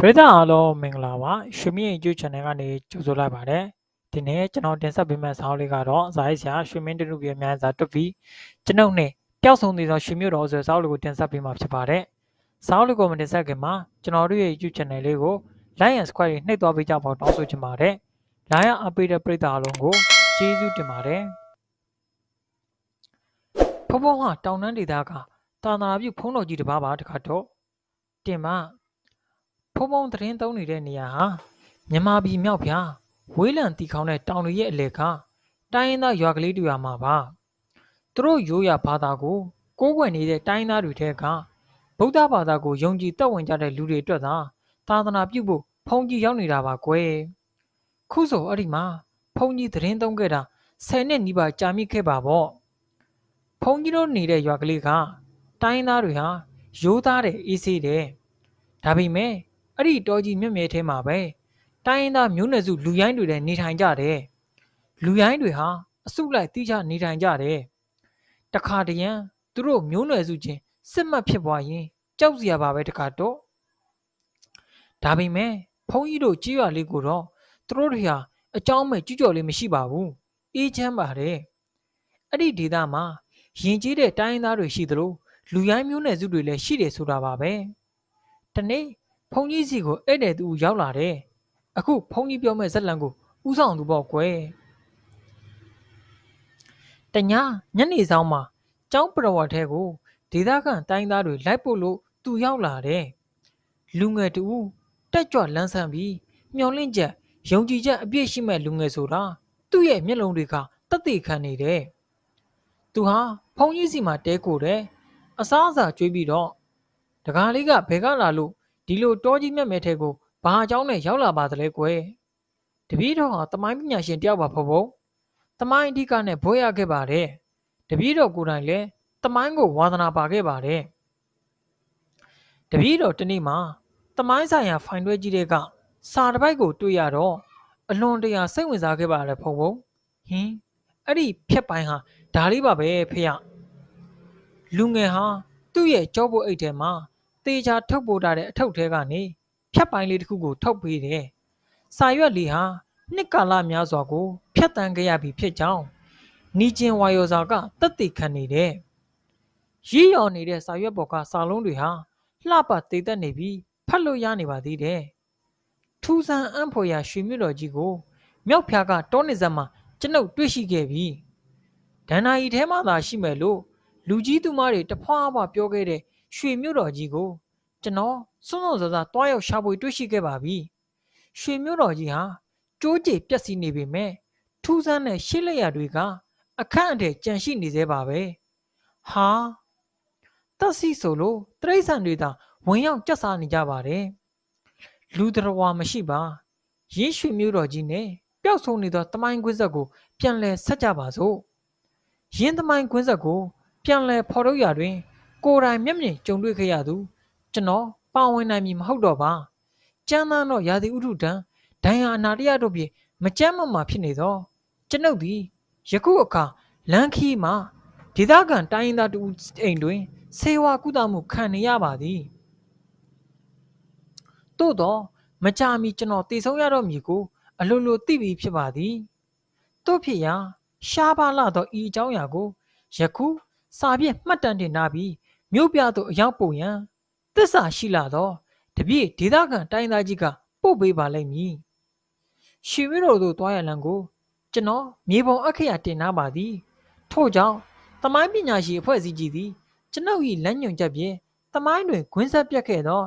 ပရိသတ်အားလုံးမင်္ဂလာပါရွှေမြင့် YouTube Channel ကနေကြိုဆိုလိုက်ပါတယ်ဒီနေ့ကျွန်တော်တင်ဆက်ပေးမယ့်ဆောင်းလေးကတော့ဇာတ်ဆရာရွှေမြင့်တနုပြအများစာတွတ်ပြီးကျွန်ုပ်နဲ့ပျောက်ဆုံးသေးသောရွှေမြို့တော်ဆိုတဲ့ဆောင်းလေးကိုတင်ဆက်ပေးမှာဖြစ်ပါတယ်ဆောင်းလေးကိုမတင်ဆက်ခင်မှာကျွန်တော်တို့ရဲ့ YouTube Channel လေးကို Like and Subscribe နှိပ်သွားပေးကြပါတော့တောင်းဆိုချင်ပါတယ်လာရအပိတဲ့ပရိသတ်အားလုံးကိုကျေးဇူးတင်ပါတယ်ဖဖဟာတောင်တန်းဒေသကတာနာပြုဖုံးတော်ကြီးတစ်ပါးပါတခါတော့တင်ပါ ဖုံဖုံသတင်းသုံးနေတဲ့နေရာဟာမြန်မာပြည်မြောက်ပြားဝေးလံတီခေါင်းတဲ့တောင်တွေရဲ့အလယ်ကတိုင်းရင်းသားရွာကလေးတွေမှာပါသူတို့ရိုးရာဘာသာကိုကိုးကွယ်နေတဲ့တိုင်းရင်းသားတွေထဲကဗုဒ္ဓဘာသာကိုယုံကြည်သက်ဝင်ကြတဲ့လူတွေအတွက်သာသာသနာပြုဖို့ဖုန်ကြီးရောက်နေတာပါကွယ်ခုဆိုအဲ့ဒီမှာဖုန်ကြီးသတင်းသုံးခဲ့တာ10နှစ်နီးပါးကြာမြင့်ခဲ့ပါပေါ့ဖုန်ကြီးတို့နေတဲ့ရွာကလေးကတိုင်းရင်းသားတွေဟာရိုးသားတဲ့အေးဆေးတဲ့ဒါပေမဲ့ အဲ့ဒီတော်ကြီးမြက်မြဲထဲမှာပဲတိုင်းရင်းသားမျိုးနွယ်စုလူရိုင်းတွေလည်းနေထိုင်ကြတယ်လူရိုင်းတွေဟာအစုလိုက်တိကျနေထိုင်ကြတယ်တခါတရံသူတို့မျိုးနွယ်စုချင်းစစ်မှတ်ဖြစ်ပွားရင်ကြောက်စရာပါပဲတခါတော့ဒါပေမဲ့ဘုန်းကြီးတို့ကြီးရွာလေးကိုတော့သူတို့တွေဟာအကြောင်းမဲ့ကြွကြော်လေးမရှိပါဘူးအေးချမ်းပါတယ်အဲ့ဒီဒေသမှာရင်ကျေးတဲ့တိုင်းရင်းသားတွေရှိသလိုလူရိုင်းမျိုးနွယ်စုတွေလည်းရှိတယ်ဆိုတာပါပဲတနေ့ ဖုန်ကြီးစီကိုဧည့်သည်သူရောက်လာတယ်အခုဖုန်ကြီးပြောမဲ့ဇက်လန်ကိုဥဆောင်သူပေါ့ကွယ်တညာညနေဆောင်မှာကျောင်းပရဝတ်ထဲကိုဒေသခံတိုင်းသားတွေလိုက်ပို့လို့သူရောက်လာတယ်လူငယ်တူတက်ကြွလန်းဆန်းပြီးမျောလင့်ချက်ယုံကြည်ချက်အပြည့်ရှိမဲ့လူငယ်ဆိုတာသူ့ရဲ့မျက်လုံးတွေကတက်တည်ခံနေတယ်သူဟာဖုန်ကြီးစီမှာတဲကိုတယ်အစားအစာကျွေးပြီးတော့တကားလေးကဘယ်ကလာလို့ ဒီလိုတောကြီးမြတ်မဲထဲကိုဘာအကြောင်းနဲ့ရောက်လာပါသလဲကွယ်တပည့်တော်ဟာတမိုင်းပညာရှင်တယောက်ပါဖို့ဖို့တမိုင်းအဓိကနဲ့ဘွဲရခဲ့ပါတယ်တပည့်တော်ကိုယ်တိုင်လည်းတမိုင်းကိုဝါသနာပါခဲ့ပါတယ်တပည့်တော်တနေ့မှာတမိုင်းဆိုင်ရာဖိုင်တွဲကြီးတွေကစာတစ်ပိုက်ကိုတွေ့ရတော့အလွန်တရာစိတ်ဝင်စားခဲ့ပါတယ်ဖို့ဖို့ဟင်းအဲ့ဒီဖြက်ပိုင်းဟာဒါလေးပါပဲဖေရလူငယ်ဟာသူ့ရဲ့ကြောပုတ်အိတ်ထဲမှာ တေချာထုတ်ပို့ထားတဲ့အထုပ်ထဲကနေဖြတ်ပိုင်းလေးတစ်ခုကိုထုတ်ပေးတယ်။စာရွက်လေးဟာနှစ်ကာလများစွာကိုဖြတ်တန်းခဲ့ရပြီဖြစ်ကြောင်းနီကျင်ဝါယောစာကတက်တည်ခံနေတယ်။ရည်ရော်နေတဲ့စာရွက်ပေါ်ကစာလုံးတွေဟာလှပသေးသက်နေပြီးဖတ်လို့ရနေပါသေးတယ်။ထူဆန်အံ့ဖွယ်ရာရွှေမြတော်ကြီးကိုမြောက်ဖျားကတောနေစက်မှာကျွန်ုပ်တွေ့ရှိခဲ့ပြီ။ဒဏ္ဍာရီထဲမှာသာရှိမယ်လို့လူကြီးသူမတွေတဖွာဖွာပြောခဲ့တဲ့ ရွှေမြို့တော်ကြီးကိုကျွန်တော်စွန့်စွန့်စားစားတွားရောက်ရှာဖွေတွေ့ရှိခဲ့ပါပြီ။ရွှေမြို့တော်ကြီးဟာကျိုးကြေပျက်စီးနေပေမဲ့ထူးဆန်းတဲ့ရှစ်လက်ရတွေက အခန့်အထည်ကြန့်ရှိနေသေးပါပဲ။ဟာတက်စီဆိုလို့တရိษံတွေသာဝင်ရောက်ကြက်စားနေကြပါတယ်။လူတော်ဝါမရှိပါ။ရင်းရွှေမြို့တော်ကြီးနဲ့ပျောက်ဆုံးနေသောတမိုင်းကွင်းဆက်ကို ပြန်လည်ဆက်ကြပါစို့။ရင်းတမိုင်းကွင်းဆက်ကို ပြန်လည်ဖော်ထုတ်ရာတွင် ကိုယ်တိုင်မျက်မြင်ကြုံတွေ့ခဲ့ရသူကျွန်တော်ပါဝင်နိုင်မည်မဟုတ်တော့ပါကျမ်းသားတော့ရာသီဥတုတံဒိုင်ယာအနာတရတို့ဖြင့်မကြမ်းမမာဖြစ်နေသောကျွန်ုပ်သည်ယခုအခါလန်ခီမှာဒေသခံတိုင်းရင်းသားတူအိမ်တွင်ဆေးဝါးကုသမှုခံနေရပါသည်သို့တော့မကြာမီကျွန်တော်တည်ဆုံးရတော့မည်ကို အလိုလိုသိပြီးဖြစ်ပါသည်တို့ဖြစ်ရာရှားပါလာသောဤအကြောင်းအရာကိုယခုစာပြည့်မှတ်တမ်းတင်ထားပြီး မြို့ပြသို့အရောက်ပို့ရန်သစ္စာရှိလာသောတပြည့်ဒေသခံတိုင်းသားကြီးကပို့ပေးပါလိမ့်မည်။ရွှေမြို့တော်သို့သွားရလံကိုကျွန်တော်မြေပုံအခရာတင်နာပါသည်ထို့ကြောင့်သမိုင်းပညာရှိအဖွဲ့အစည်းကြီးသည်ကျွန်ုပ်၏လမ်းညွှန်ချက်ဖြင့်သမိုင်းတွင်ခွင်းဆက်ပြတ်ခဲ့သော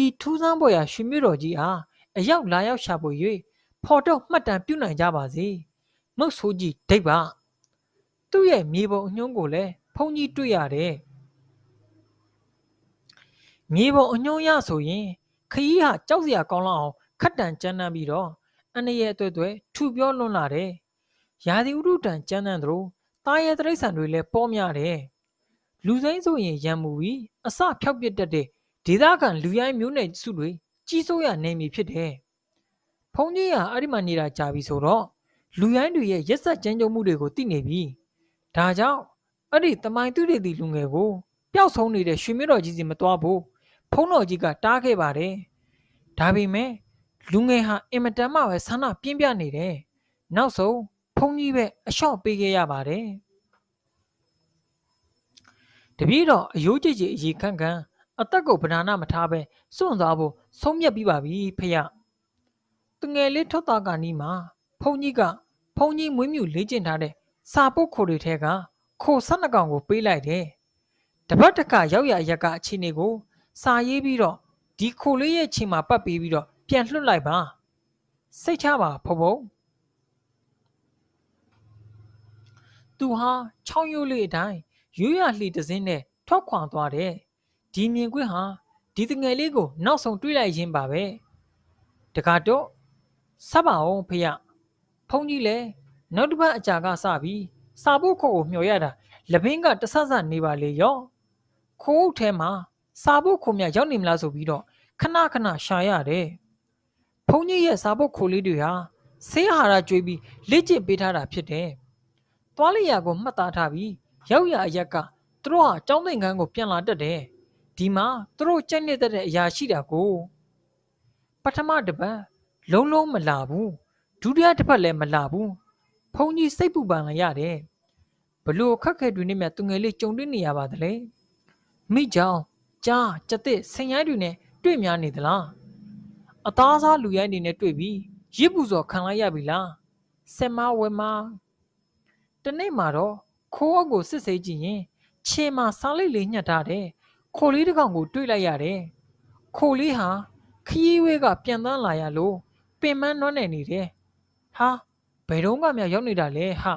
ဤထူးဆန်းဖွယ်ရာရွှေမြို့တော်ကြီးအားအရောက်လာရောက်ရှာဖွေ၍ဖော်ထုတ်မှတ်တမ်းပြုနိုင်ကြပါစေ။မုတ်ဆိုးကြီးဒိတ်ပါသူ့ရဲ့မြေပုံအညွှန်းကိုလည်းဖုန်ကြီးတွေ့ရတယ်။ မြေပုံအညွှန်းရဆိုရင်ခရီးဟာကြောက်စရာကောင်းလောက်အောင်ခက်တန်ကြမ်းတမ်းပြီးတော့အနရဲ့အတွက်တွေထူပြောလွန်းလာတယ်။ရာသီဥတုတန်ကြမ်းတမ်းသလိုတာရဲတရိษံတွေလည်းပေါ်များတယ်။လူစိမ့်ဆိုရင်ရံမှုပြီးအစဖြောက်ပစ်တတ်တဲ့ဒေသခံလူရိုင်းမျိုးနယ်စုတွေကြီးစိုးရနေမည်ဖြစ်တယ်။ဖုန်ကြီးဟာအဲ့ဒီမှာနေတာကြာပြီဆိုတော့လူရိုင်းတွေရဲ့ရက်ဆက်ကြမ်းကြုတ်မှုတွေကိုသိနေပြီ။ဒါကြောင့်အဲ့ဒီတမိုင်းသူတွေဒီလူငယ်ကိုပျောက်ဆုံးနေတဲ့ရွှေမြတော်ကြီးစီမသွားဘူး ဖုံးတော်ကြီးကတားခဲ့ပါတယ်ဒါပေမဲ့လူငယ်ဟာအင်မတန်မှပဲဆန္ဒပြင်းပြနေတယ်နောက်ဆုံးဖုန်ကြီးပဲအလျှော့ပေးခဲ့ရပါတယ်တပည့်တော်အယိုးကြည်ကြည်အကြီးခန့်ခန့်အသက်ကိုဗနာနာမထားပဲစွန့်သွားဖို့ဆုံးဖြတ်ပြီးပါပြီဖေယတငယ်လေးထွက်သွားကနီးမှာဖုန်ကြီးကဖုန်ကြီးမွေးမြူလေ့ကျင့်ထားတဲ့စာပုတ်ခိုတွေထဲကခို၁၂ကောင်ကိုပေးလိုက်တယ်တပတ်တခါရောက်ရရက်ကအခြေအနေကို စာရေးပြီးတော့ဒီခိုလေးရဲ့ချိန်မှာပတ်ပြီးပြီးတော့ပြန်လွှတ်လိုက်ပါစိတ်ချပါဖဖုံသူဟာချောင်းရိုးလေးအတိုင်းရွရလှီတစင်းနဲ့ထွက်ခွာသွားတယ်ဒီမြင်ကွင်းဟာဒီတငယ်လေးကိုနောက်ဆုံးတွေးလိုက်ရင်းပါပဲတကတော့ဆက်ပါအောင်ဖေရဖုန်းကြီးလည်းနောက်တစ်ပတ်အကြာကစပြီးစာဖို့ခုတ်ကိုမျှော်ရတာလပင်းကတဆဆနေပါလေရောခိုးအုပ်ထဲမှာ စာဖို့ခုံမြရောက်နေမလားဆိုပြီးတော့ခဏခဏရှာရတယ်ဖုန်းကြီးရဲ့စာဖို့ခိုလေးတွေဟာဆေးဟာရကျွေးပြီးလေ့ကျင့်ပေးထားတာဖြစ်တယ်သွားလျာကိုမှတ်သားထားပြီးရောက်ရအရက်ကသူတို့ဟာကျောင်းသင်ခန်းကိုပြန်လာတတ်တယ်ဒီမှာသူတို့ကြိုက်နေတဲ့အရာရှိတာကိုပထမတစ်ပတ်လုံးလုံးမလာဘူးဒုတိယတစ်ပတ်လည်းမလာဘူးဖုန်ကြီးစိတ်ပူပန်လာရတယ်ဘလို့ခက်ခဲတွေနဲ့မြသူငယ်လေးကြုံတွေ့နေရပါသလဲမိကြောင် ကြားကြက်တဲ့ဆင်ရိုင်းတွေနဲ့တွေ့များနေသလားအသားစားလူရိုင်းတွေနဲ့တွေ့ပြီးရစ်ပူစော်ခံလိုက်ရပြီလားဆင်မဝဲမတနေ့မှာတော့ခိုးအုပ်ကိုစစ်ဆေးကြည့်ရင်ခြေမှာစားလိတ်လေးညှက်ထားတယ်ခိုလေးတစ်ကောင်ကိုတွေ့လိုက်ရတယ်ခိုလေးဟာခရီးဝဲကပြန်တန်းလာရလို့ပင်မနွမ်းနေနေတယ်ဟာဘယ်တော့မှမရောက်နေတာလဲဟာ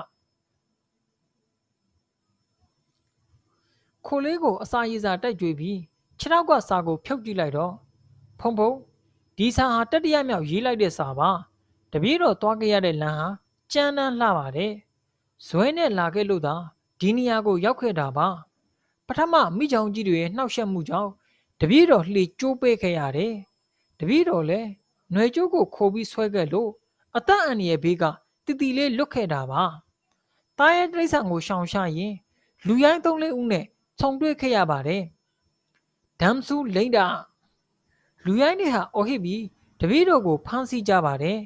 ခိုလေးကိုအစာရည်စာတိုက်ကြွေပြီး ခြေထောက်ကစာကို ဖြုတ်ကြည့်လိုက်တော့ဖုံဖုံဒီစာဟာတတိယမြောက်ရေးလိုက်တဲ့စာပါတပည့်တော်သွားခဲ့ရတဲ့လမ်းဟာကြမ်းတမ်းလှပါတယ်ဇွဲနဲ့လာခဲ့လို့သာဒီနေရာကိုရောက်ခဲ့တာပါပထမမိချောင်ကြီးတွေနှောက်ယှက်မှုကြောင့်တပည့်တော်လှေကျိုးပေးခဲ့ရတယ်တပည့်တော်လည်းຫນွေကျိုးကိုခိုးပြီးဆွဲခဲ့လို့အသက်အန္တရာယ်ဘေးကတည်တည်လေးလွတ်ခဲ့တာပါတားရဲ့တိရစ္ဆာန်ကိုရှောင်ရှားရင်လူရိုင်းသုံးလေးဦးနဲ့ဆုံတွေ့ခဲ့ရပါတယ် ဒမ်ဆူလိန်တာလူရိုင်းတွေဟာအော်ဟစ်ပြီးတပည့်တော်ကိုဖမ်းဆီးကြပါတယ်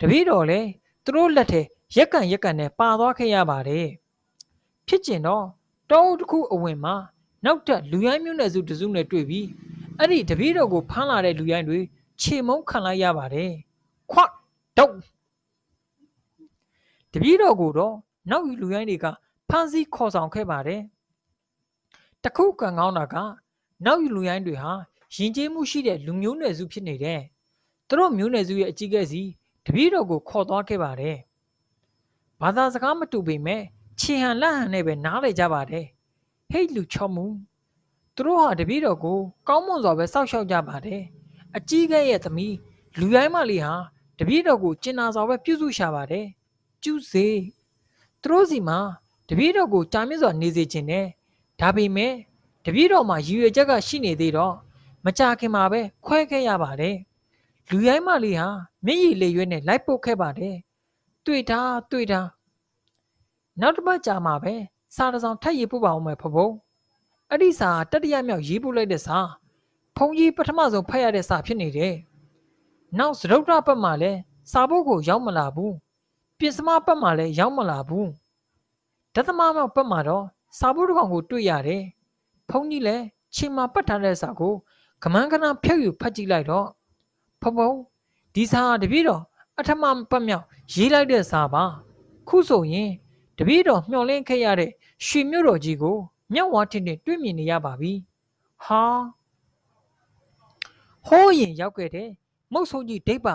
တပည့်တော်လည်းသူတို့လက်ထဲရက်ကန်ရက်ကန်နဲ့ပါသွားခဲ့ရပါတယ်ဖြစ်ကျင်တော့တောအုပ်တစ်ခုအဝင်မှာနောက်ထပ်လူရိုင်းမျိုးနွယ်စုတစုနဲ့တွေ့ပြီးအဲ့ဒီတပည့်တော်ကိုဖမ်းလာတဲ့လူရိုင်းတွေခြေမုံခံလိုက်ရပါတယ်ခွတ်တုတ်တပည့်တော်ကိုတော့နောက်လူရိုင်းတွေကဖမ်းဆီးခေါ်ဆောင်ခဲ့ပါတယ်တခုကံကောင်းတာက နောက်လူရိုင်းတွေဟာယဉ်ကျေးမှုရှိတဲ့လူမျိုးနွယ်စုဖြစ်နေတယ်သူတို့မျိုးနွယ်စုရဲ့အကြီးကဲစီတပည့်တော်ကိုခေါ်သွားခဲ့ပါတယ်ဘာသာစကားမတူပေမဲ့ခြေဟန်လက်ဟန်နဲ့ပဲနားလေကြပါတယ်ဟိတ်လူချောမှုသူတို့ဟာတပည့်တော်ကိုကောင်းမွန်စွာပဲစောက်ရှောက်ကြပါတယ်အကြီးကဲရဲ့သမီးလူရိုင်းမလေးဟာတပည့်တော်ကိုကျင်နာစွာပဲပြုစုရှာပါတယ်ကျူးစေသူတို့စီမှာတပည့်တော်ကိုကြာမြင့်စွာနေစေခြင်းနဲ့ဒါပေမဲ့ တပည့်တော်မှာရည်ရွယ်ချက်ကရှိနေသေးတော့မကြခင်မှာပဲခွဲခဲ့ရပါတယ်လူရိုင်းမလေးဟာမျက်ရည်လေးရွေးနဲ့လိုက်ပုတ်ခဲ့ပါတယ်တွေ့တာတွေ့တာနောက်တစ်ပတ်ကြာမှာပဲစာတစောင်ထပ်ရေးပို့ပါအောင်မယ်ဖဖုံအဲ့ဒီစာတတိယမြောက်ရေးပို့လိုက်တဲ့စာဖုံကြီးပထမဆုံးဖတ်ရတဲ့စာဖြစ်နေတယ်နောက်သရုပ်ထပတ်မှာလည်းစာဖို့ကိုရောက်မလာဘူးပြင်စမပတ်မှာလည်းရောက်မလာဘူးဒသမမြောက်ပတ်မှာတော့စာဖို့တစ်ကောင်ကိုတွေ့ရတယ် ဖုံကြီးလည်းချိန်မှာပတ်ထားတဲ့စာကိုကမန်းကနဖြုတ်ယူဖတ်ကြည့်လိုက်တော့ဖဖုံဒီစာတပည့်တော်အထမပတ်မြောက်ရေးလိုက်တဲ့စာပါခုဆိုရင်တပည့်တော်မျှော်လင့်ခဲ့ရတဲ့ရွှေမြို့တော်ကြီးကိုမြောက်ဝါထင်းနဲ့တွေ့မြင်နေရပါပြီဟာဟိုးရင်ရောက်ခဲ့တဲ့မုတ်ဆိုးကြီးဒိတ်ပ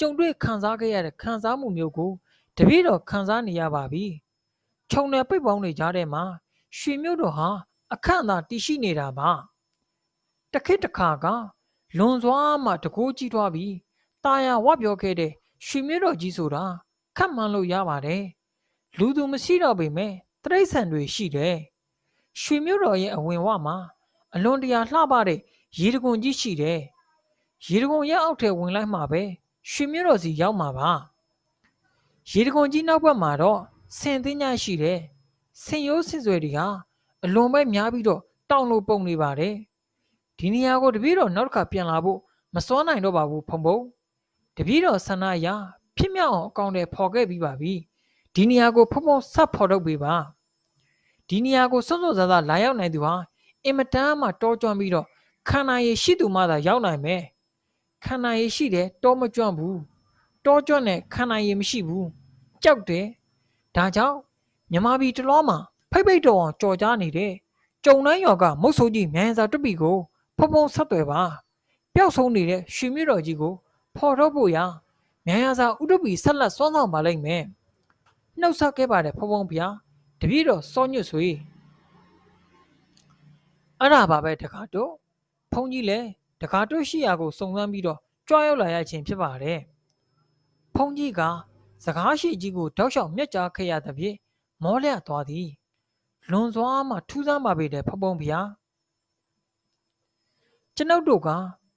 ကြုံတွေ့ခံစားခဲ့ရတဲ့ခံစားမှုမျိုးကိုတပည့်တော်ခံစားနေရပါပြီခြုံနယ်ပိတ်ပေါင်းတွေကြားထဲမှာရွှေမြို့တော်ဟာ အခန့်သာတည်ရှိနေတာပါတခစ်တခါကလွန်စွာမှတကိုးကြီးထွားပြီးတာယာဝပြောခဲ့တဲ့ရွှေမြို့တော်ကြီးဆိုတာခတ်မှန်းလို့ရပါတယ်လူသူမရှိတော့ပေမဲ့တရိษံတွေရှိတယ်ရွှေမြို့တော်ရဲ့အဝင်ဝမှာအလွန်တရာလှပတဲ့ရေတံခွန်ကြီးရှိတယ်ရေတံခွန်ရဲ့အောက်ထဲဝင်လိုက်မှာပဲရွှေမြို့တော်စီရောက်မှာပါရေတံခွန်ကြီးနောက်ဘက်မှာတော့ဆင်သင်းညရှိတယ်ဆင်ရိုးဆင်ဆွယ်တွေဟာ အလွန်ပဲများပြီးတော့တောင်လိုပုံနေပါတယ်ဒီနေရာကိုတပည့်တော်နောက်တစ်ခါပြန်လာဖို့မမစွမ်းနိုင်တော့ပါဘူးဖုံဖုံတပည့်တော်ဆန္ဒအရဖြစ်မြောက်အောင်အကောင့်တွေဖော်ခဲ့ပြီးပါပြီဒီနေရာကိုဖုံဖုံဆက်ဖော်ထုတ်ပေးပါဒီနေရာကိုစွန့်စွန့်စားစားလာရောက်နိုင်သူဟာအင်မတန်မှတောကျွမ်းပြီးတော့ခန္ဓာရည်ရှိသူမှသာရောက်နိုင်မယ်ခန္ဓာရည်ရှိတယ်တောမကျွမ်းဘူးတောကျွမ်းတဲ့ခန္ဓာရည်မရှိဘူးကြောက်တယ်ဒါကြောင့်မြမပြည်တလောမှာ ဖိတ်ဖိတ်တော်အောင်ကြော်ကြားနေတဲ့ကြုံတိုင်းရော်ကမုတ်ဆိုးကြီးမြန်စာတွပီကိုဖုံဖုံဆက်သွယ်ပါပျောက်ဆုံးနေတဲ့ရွှေမြတော်ကြီးကိုဖော်ထုတ်ဖို့ရာမြန်ရစာဥဒပီဆက်လက်စွမ်းဆောင်ပါလိမ့်မယ်နှုတ်ဆက်ခဲ့ပါတယ်ဖုံဖုံဗျာတပည့်တော်စောညွတ်ဆွေအဲ့ဒါပါပဲတခါတော့ဖုန်ကြီးလည်းတခါတော့ရှိရာကိုစုံစမ်းပြီးတော့ကြွားရောက်လာရခြင်းဖြစ်ပါတယ်ဖုန်ကြီးကစကားရှိကြီးကိုတောက်လျှောက်မြက်ကြားခဲ့ရသဖြင့်မောလျက်သွားသည် လွန်စွာမှထူးဆန်းပါပေတဲ့ဖဖုံဗျာကျွန်ုပ်တို့က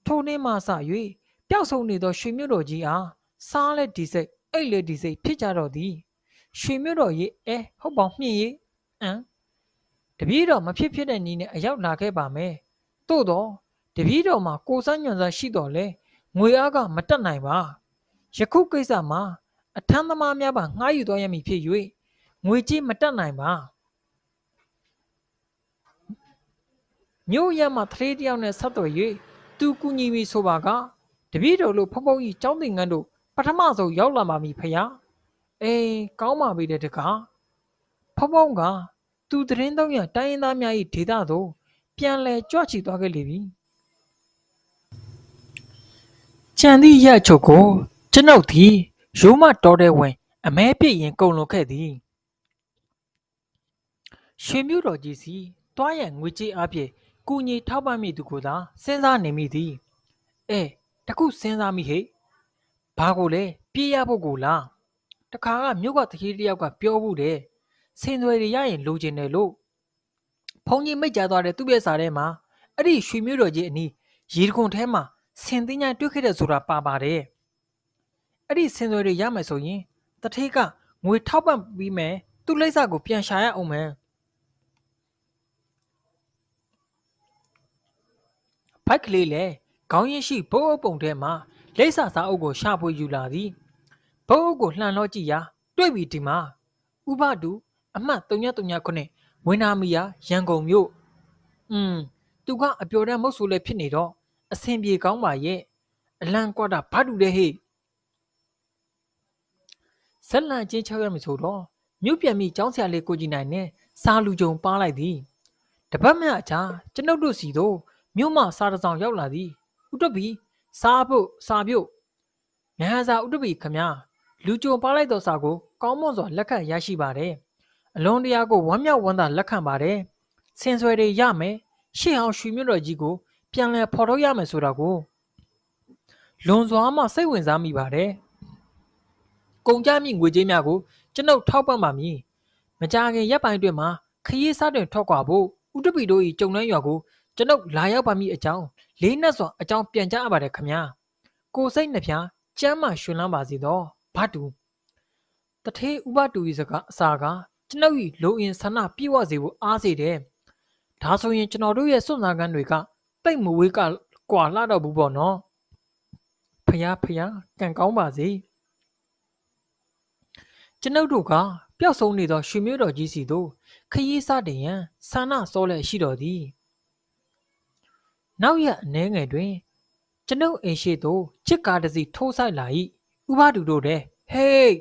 ထိုနေ့မှစ၍ပျောက်ဆုံးနေသောရွှေမြို့တော်ကြီးအားစားလက်ဒီစိတ်အိတ်လက်ဒီစိတ်ဖြစ်ကြတော့သည်ရွှေမြို့တော်ကြီးအဲဟုတ်ပေါင်းမြင့်ရေးအမ်တပည့်တော်မဖြစ်ဖြစ်တဲ့နီးနဲ့အရောက်လာခဲ့ပါမယ်သို့တော့တပည့်တော်မှာကိုစမ်းညွန်စားရှိတော်လဲငွေအားကမတက်နိုင်ပါယခုကိစ္စမှာအထမ်းသမားများပါငှားယူသွားရမည်ဖြစ်၍ငွေကြေးမတက်နိုင်ပါ မြို့ရမှာသထေးတယောက်နဲ့ဆက်သွယ်၍သူကူညီပြီဆိုပါကတပည့်တော်တို့ဖဖုံကြီးကျောင်းသင်ငန်းတို့ပထမဆုံးရောက်လာပါပြီဖယားအေးကောင်းပါပြီတဲ့တကားဖဖုံကသူတရင်တော့ရတိုင်းရင်းသားများ၏ဒေသသို့ပြန်လဲကြွချီသွားခဲ့လေပြီကြံသည့်ရချုပ်ကိုကျွန်ုပ်သည်ရိုးမတော်တဲ့ဝင် အမဲပြည့်ရင်ကုံလွန်ခဲ့သည်ရွှေမြို့တော်ကြီးစီတွားရန်ငွေကြေးအဖြစ် ကူညီထောက်ပံ့မိသူကိုသာစဉ်းစားနေမိသည်အဲတခုစဉ်းစားမိဟဲ့ဘာကိုလဲပြေးရဖို့ကိုလားတခါကမြို့ကတကြီးတယောက်ကပြောဘူးတဲ့ဆင်သွယ်တွေရရင်လိုချင်တယ်လို့ဖုန်ကြီးမိတ်ကြသွားတဲ့သူ့ရဲ့စာထဲမှာအဲ့ဒီရွှေမြို့တော်ကြီးအနီးရေတခွန်ထဲမှာဆင်သိညာတွေ့ခဲ့တဲ့ဆိုတာပါပါတယ်အဲ့ဒီဆင်သွယ်တွေရမယ်ဆိုရင်တထေးကငွေထောက်ပံ့ပြီးမယ်သူ့လိပ်စာကိုပြန်ရှာရအောင်မယ် ဘိုက်ကလေးလည်းခေါင်းရင်းရှိဘုတ်အုပ်ပုံထဲမှာလိပ်စာစာအုပ်ကိုရှာဖွေယူလာသည်ဘုတ်အုပ်ကိုလှန်လောကြည့်ရာတွေ့ပြီဒီမှာဥပတူအမှတ်339ဝင်းနာမီယာရန်ကုန်မြို့อืมသူကအပျော်တမ်းမဟုတ်ဆိုလဲဖြစ်နေတော့အဆင်ပြေကောင်းပါရဲ့အလံကွာတာဘာတူလဲဟေ့ဆက်လန်ချင်းချောက်ရမယ်ဆိုတော့မြို့ပြန်မိចောင်းဆရာလေးကိုကြည့်နိုင်နဲ့စာလူကြုံပါလိုက်သည်တပတ်မြအချာကျွန်ုပ်တို့စီတို့ မြို့မှစားတစောင်ရောက်လာသည်ဥတ္တပီစားဖို့စာပြုတ်မဟာစာဥတ္တပီခမလူကြုံပါလိုက်သောစာကို ကောင်းမွန်စွာလက်ခံရရှိပါတယ်အလွန်တရာကိုဝမ်းမြောက်ဝမ်းသာလက်ခံပါတယ်ဆင်ဆွဲတွေရမယ်ရှေ့အောင်ရွှေမြို့တော်ကြီးကို ပြန်လည်ဖော်ထုတ်ရမယ်ဆိုတာကိုလွန်စွာမှစိတ်ဝင်စားမိပါတယ်ကုန်ကြမိငွေကြေးများကိုကျွန်ုပ်ထောက်ပံ့ပါမည်မကြာခင်ရက်ပိုင်းတွင်မှခရီးစားတွင်ထွက်ခွာဖို့ဥတပီတို့၏ကြုံနှန်းရွာကို ကျွန်ုပ်လာရောက်ပါမည်အကြောင်းလေးနက်စွာအကြောင်းပြန်ကြားအပ်ပါတယ်ခမညာကိုစိတ်နှဖျားကျမ်းမာရှင်လန်းပါစေသောဘတူတထေးဥပတူ၏စကားအစာကကျွန်ုပ်၏လိုအင်ဆန္ဒပြည့်ဝစေဖို့အားစေတယ်ဒါဆိုရင်ကျွန်တော်တို့ရဲ့စွန့်စားကန်းတွေကတိတ်မဝေးကကွာလာတော့ဘူးပေါ့နော်ဖယားဖယားကံကောင်းပါစေကျွန်ုပ်တို့ကပျောက်ဆုံးနေသောရွှေမျိုးတော်ကြီးစီသို့ခရီးစတင်ရန်ဆန္ဒစောလက်ရှိတော်သည် နောက်ရက်အနှဲငယ်တွင်ကျွန်ုပ်အိမ်ရှိသို့ချစ်ကားတစ်စီးထိုးဆိုင်လာ၏ဥပဒူတို့တဲ့ဟေး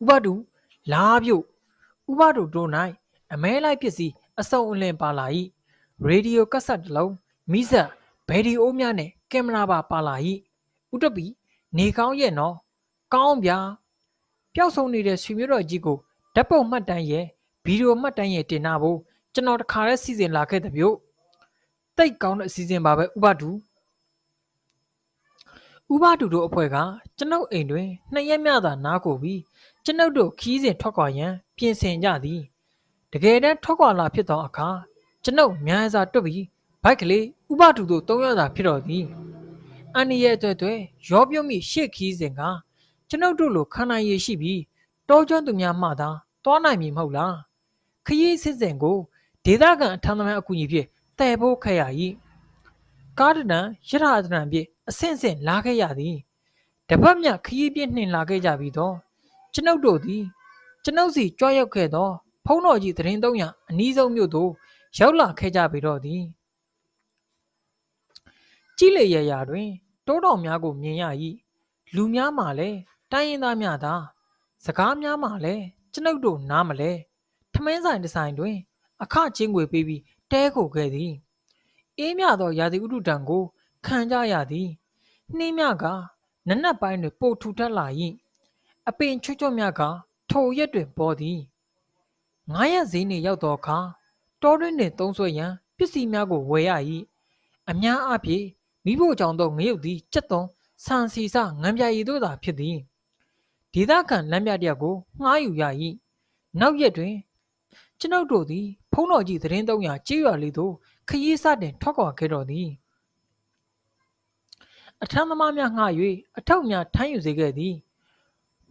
ဥပဒူလာပြုတ်ဥပဒူတို့၌အမဲလိုက်ပစ္စည်းအစုံအလင်ပါလာ၏ရေဒီယိုကက်ဆက်တစ်လုံးမိဆက်ဗီဒီယိုများနဲ့ကင်မရာပါပါလာ၏ဥတပီနေကောင်းရဲ့နော်ကောင်းဗျာပျောက်ဆုံးနေတဲ့ဆွေမျိုးတော်ကြီးကိုဓာတ်ပုံမှတ်တမ်းရဲ့ဗီဒီယိုမှတ်တမ်းရဲ့တင်နာဖို့ကျွန်တော်တခါတည်းစီစဉ်လာခဲ့တဲ့ဗျို့ တိတ်ကောင်းတဲ့အစီအစဉ်ပါပဲဥပဒူဥပဒူတို့အဖွဲ့ကကျွန်ုပ်အိမ်တွင်နှစ်ရက်မြသာနားကိုပြီးကျွန်ုပ်တို့ခီးစဉ်ထွက်ခွာရန်ပြင်ဆင်ကြသည်တကယ်တမ်းထွက်ခွာလာဖြစ်သောအခါကျွန်ုပ်များစွာတွတ်ပြီးဘိုက်ကလေးဥပဒူတို့သုံးရတာဖြစ်တော်သည်အန်နီရဲ့အတွက်တွေရောပြုံးမိရှေ့ခီးစဉ်ကကျွန်ုပ်တို့လိုခန္ဓာရည်ရှိပြီးတောကျွမ်းသူများမှသာတွားနိုင်မည်မဟုတ်လားခရီးစစ်စဉ်ကိုဒေသခံအထမ်းသမားအကူအညီဖြင့် တည်ဖို့ခက်ရ၏ကားတံရထအတံဖြင့်အဆင့်ဆင့်လာခဲ့ရသည်တပတ်မြခရီးပြင်းနှင်လာခဲ့ကြပြီးတော့ကျွန်ုပ်တို့သည်ကျွန်ုပ်စီကြွရောက်ခဲ့သောဖုံးတော်ကြီးသတင်းသုံးရအနီးဆုံးမြို့သို့ရောက်လာခဲ့ကြပြီတော့သည်ကြည်လေရရာတွင်တိုးတော်များကိုမြင်ရ၏လူများမှလည်းတိုင်းရင်းသားများသာစကားများမှလည်းကျွန်ုပ်တို့နားမလဲထမင်းဆိုင်ဒီဇိုင်တွင် အခချင်းငွေပေးပြီး တဲခိုခဲ့သည် အေးမြသောရာသီဥတုတံကို ခံကြရသည်နှင်းမြကနနက်ပိုင်းတွင် ပိုထူထပ်လာ၏အပင်ချွတ်ချွတ်မြကထိုရက်တွင်ပေါ်သည်ငားရက်ဈေးနှင့်ရောက်သောအခါတောတွင်နှင့်သုံးဆွဲရန်ပစ္စည်းများကိုဝယ်ရ၏အများအားဖြင့်မိဖို့ကြောင့်သောငရုတ်သည်ကြက်သွန်ဆန်စီစငံပြရည်တို့သာဖြစ်သည်ဒေသခံလမ်းပြတယောက်ကိုငှားယူရ၏နောက်ရက်တွင် ကျွန်ုပ်တို့သည်ဖုံးတော်ကြီးသတင်းသုံးရာကြေးရွာလေးသို့ခရီးစတင်ထွက်ခွာခဲ့တော်သည်အထမ်းသမားများငှား၍အထောက်များထမ်းယူစေခဲ့သည်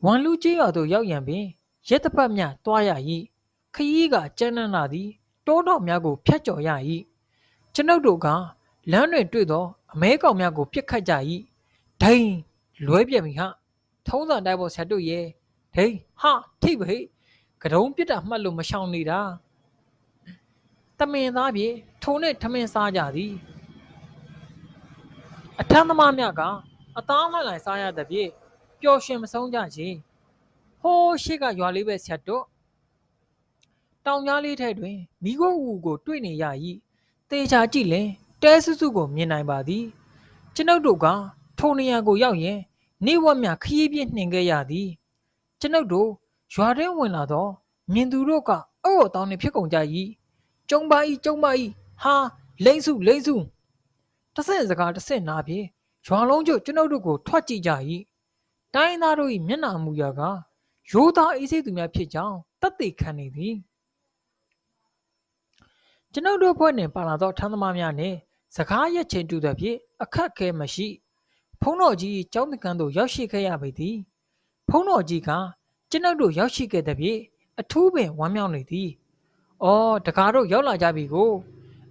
ဝန်လူကြေးရွာသို့ရောက်ရန်ပင်ရက်တပတ်များတွားရ၏ခရီးကကျန်းနန်းလာသည်တောတော်များကိုဖျက်ကျော်ရ၏ကျွန်ုပ်တို့ကလမ်းတွင်တွေ့သောအမဲကောင်များကိုပြစ်ခတ်ကြ၏ဒိန်လွဲပြမိဟာထုံးစံတိုင်းပေါ်ဆက်တို့ရဲ့ဒိန်ဟာထိပ်ပဲ ကတုံးပြစ်တာမှတ်လို့မရှောင်နေတာတမင်သားပြေထုံနဲ့ထမင်းစားကြသည်အထမ်းသမားများကအသားလှလိုက်စားရတဲ့ပြေပျော်ရွှင်မဆုံးကြချေဟိုးရှိကရွာလေးပဲဆက်တော့တောင်ကြားလေးထဲတွင်မိခိုးဦးကိုတွေ့နေရ၏တေချာကြည့်လင်တဲစုစုကိုမြင်နိုင်ပါသည်ကျွန်ုပ်တို့ကထိုနေရာကိုရောက်ရင်နေဝက်မြခရီးပြင်းနှင်ခဲ့ရသည်ကျွန်ုပ်တို့ ရွာတွင်ဝင်လာတော့မြင်သူတို့ကအုပ်အတောင်းနေဖြစ်ကုန်ကြ၏ကျုံပါဤကျုံပါဤဟာလိမ့်စုလိမ့်စုတဆင့်စကားတဆင့်နာဖြင့်ရွာလုံးကျကျွန်ုပ်တို့ကိုထွက်ကြည့်ကြ၏တိုင်းသားတို့၏မျက်နှာမူရာကရိုးသားအေးဆေးသူများဖြစ်ကြောင်းတတ်သိခံနေသည်ကျွန်ုပ်တို့ဖွဲ့နှင်ပါလာသောထမ်းသမားများနှင့်စကားရက်ချင်းတူသဖြင့်အခက်ခဲမရှိ ဖုံးတော်ကြီးကျောင်းတကန်းသို့ရောက်ရှိခဲ့ရပေသည် ဖုံးတော်ကြီးက ကျွန်ုပ်တို့ရောက်ရှိခဲ့တဲ့ဖြင့်အထူးပင်ဝမ်းမြောက်နေသည်။အော်တကားတို့ရောက်လာကြပြီကို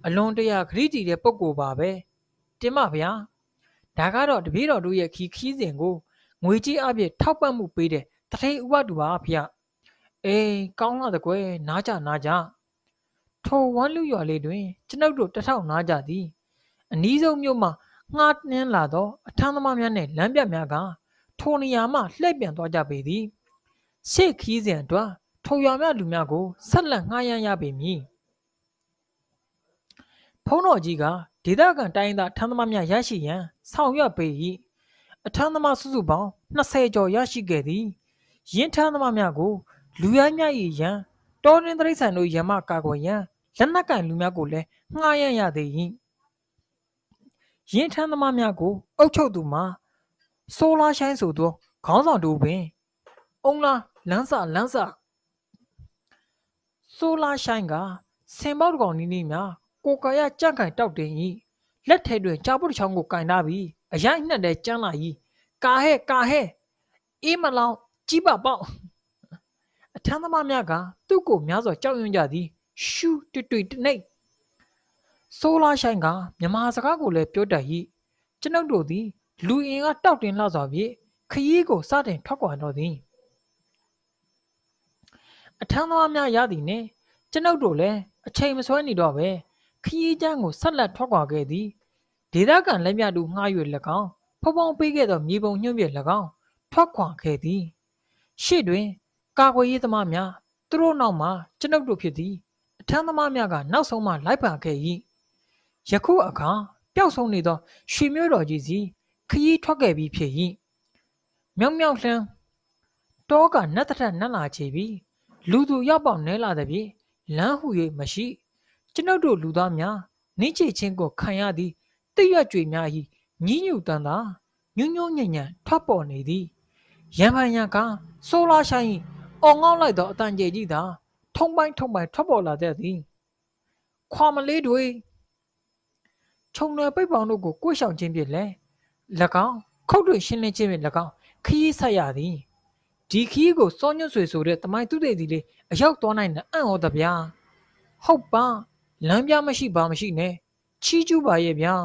အလွန်တရာခရီးတည်တဲ့ပုံကိုပါပဲ။တင်ပါဗျာ။ဒါကတော့တပည့်တော်တို့ရဲ့ခီခီးစဉ်ကိုငွေကြီးအပြည့်ထောက်ပံ့မှုပေးတဲ့တထေဥပတူပါဗျ။အေးကောင်းလာတဲ့ကွယ်နားကြနားကြ။ထိုဝမ်းလူရွာလေးတွင် ကျွန်ုပ်တို့တထောက်နားကြသည်။အနီးဆုံးမြို့မှာငှားနှင်းလာသောအထမ်းသမားများနှင့်လမ်းပြများကထိုနေရာမှလှည့်ပြန်သွားကြပေသည်။ ရှေ့ခီးစဉ်အတွက်ထိုရွာများလူများကိုဆက်လက်ငှားရမ်းရပေမည်ဖုံးတော်ကြီးကဒေသခံတိုင်းသားထမ်းသမားများရရှိရန်ဆောင်ရွက်ပေ၏အထမ်းသမားစုစုပေါင်း20ကျော်ရရှိခဲ့သည်ရင်းထမ်းသမားများကို လူရမ်းများ၏ရန်တောရင်းတရိษံတို့ရမကာကွယ်ရန်လက်နက်ကင်လူများကိုလည်းငှားရမ်းရသေး၏ရင်းထမ်းသမားများကို အုပ်ချုပ်သူမှာဆိုလာရှိုင်းဆိုသောခေါင်းဆောင်တို့ပင်အုံလား လန်းစာလန်းစာဆိုလာရှိုင်းကဆင်ပေါက်တကောင်နီးနီးများကိုကာရကြန့်ခိုင်တောက်တင်ဤလက်ထဲတွင်ကြာပုတ်ချောင်းကိုကင်ထားပြီးအရိုက်နှက်တဲ့ကျန်းလာဤကာဟဲကာဟဲအေးမလောင်ကြီးပါပေါက်အထမ်းသမားများကသူ့ကိုများစွာကြောက်ရွံ့ကြသည်ရှူတွေ့တွေ့တနေဆိုလာရှိုင်းကမြမာစကားကိုလည်းပြောတတ်၏ကျွန်ုပ်တို့သည် လူအင်ကတောက်တင်လောက်စွာဖြင့်ခရီးကိုစတင်ထွက်ခွာတော့သည် အထမ်းသမားများရသည်နှင့်ကျွန်ုပ်တို့လည်းအချိန်မဆွဲနေတော့ပဲခရီးကျန်းကိုဆက်လက်ထွက်ခွာခဲ့သည်ဒေသခံလက်မြတူငှား၍၎င်းဖုံဖုံပေးခဲ့သောမြေပုံညွှန့်ပြ၎င်းထွက်ခွာခဲ့သည်ရှေ့တွင် ကာကွယ်ရေးသမားများသူတို့နောက်မှကျွန်ုပ်တို့ဖြစ်သည်အထမ်းသမားများကနောက်ဆုံးမှလိုက်ပါခဲ့၏ယခုအခါပျောက်ဆုံးနေသောရွှေမျိုးတော်ကြီးစီခရီးထွက်ခဲ့ပြီးဖြစ်၏မြောင်မြောင်လှမ်းတောကနတ်တထနတ်လာချေပြီး လူသူရောက်ပေါက်နဲလာသည်ဖြင့်လမ်းဟု၍မရှိကျွန်ုပ်တို့လူသားများနှင်းချေချင်းကိုခံရသည်တရွတ်ကြွေများ၏ညင်းညူတန်သာညွညွညံ့ညံ့ထွက်ပေါ်နေသည်ရံဖန်ရံကဆိုလာဆိုင်အောင်ငေါက်လိုက်သောအတန်ကြေကြီးသာ ထုံပိုင်းထုံပိုင်းထွက်ပေါ်လာတဲ့သည်ခွာမလေးတွေခြုံနယ်ပိတ်ပေါင်းတို့ကိုကိုယ်ဆောင်ခြင်းဖြင့်လည်း၎င်းခုတ်တွေရှင်းလင်းခြင်းဖြင့်၎င်းခရီးဆက်ရသည် ဒီခီးကိုစောညွတ်ဆွေဆိုတဲ့တမိုင်းသူတွေဒီလေးအရောက်သွားနိုင်တဲ့အံ့ဩတဗျာဟုတ်ပါလမ်းပြမရှိပါမရှိနဲ့ချီးကျူးပါရဲ့ဗျာ